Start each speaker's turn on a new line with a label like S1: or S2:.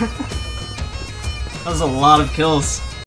S1: that was a lot of kills.